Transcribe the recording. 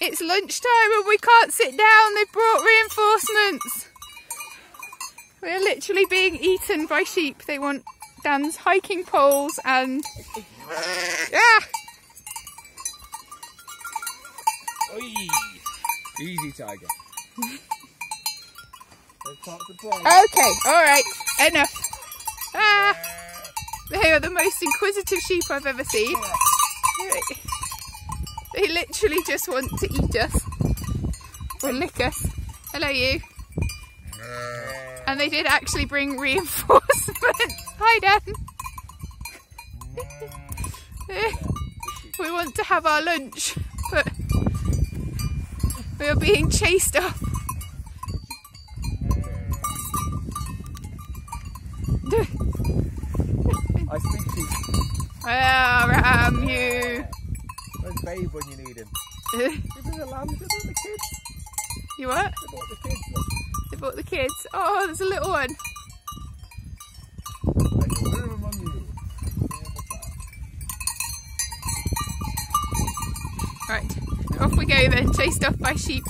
It's lunchtime and we can't sit down. They've brought reinforcements. We're literally being eaten by sheep. They want Dan's hiking poles and... Ah! Easy, tiger. okay, alright, enough. Ah! They are the most inquisitive sheep I've ever seen. They literally just want to eat us. Or lick us. Hello you. And they did actually bring reinforcements. Hi Dan. we want to have our lunch, but we are being chased off. I speak to you. Where am you? When you need him? Give us a lamb, give us the kids. You what? They bought the kids, look. They bought the kids. Oh, there's a little one. Like, where among you? Right, off we go then, chased off by sheep.